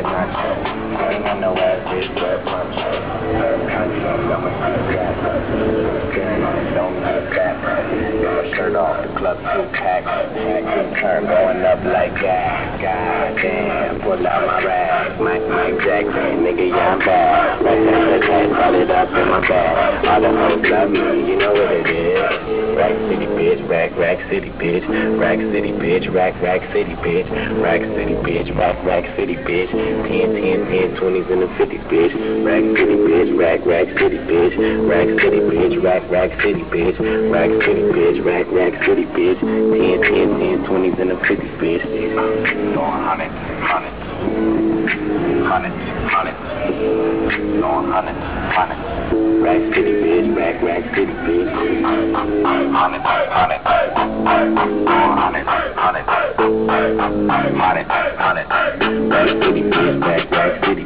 a nacho. Ain't got no ass, bitch, but punch. Contract, I'm a contract. Turn on, don't. Got my shirt off, the club. Two turn going up like gas. God damn, pull out my rag. Mike, Mike Jackson, nigga, yeah, I'm bad. Right there, right there, call it up in my bag. All the hoes love me, you know what it is. Rack City, bitch, rack, rack city, bitch. Rack City, bitch, rack, rack city, bitch. Rack City, bitch, rack, rack city, bitch. 10, 10, 10, 20s and the 50s, bitch. Rack City, bitch, rack, rack city, bitch. Rack City, bitch, rack, rack city, bitch. Rack City, bitch, rack, rack city, bitch. 10, 10, 10, 20s and the 50s, bitch. Going hundreds, hundreds. Hundreds, hundreds. Going hundreds, hundreds. Rack City, bitch, rack, rack hundred, hundred, hundred, hundred, hundred, hundred. Back city.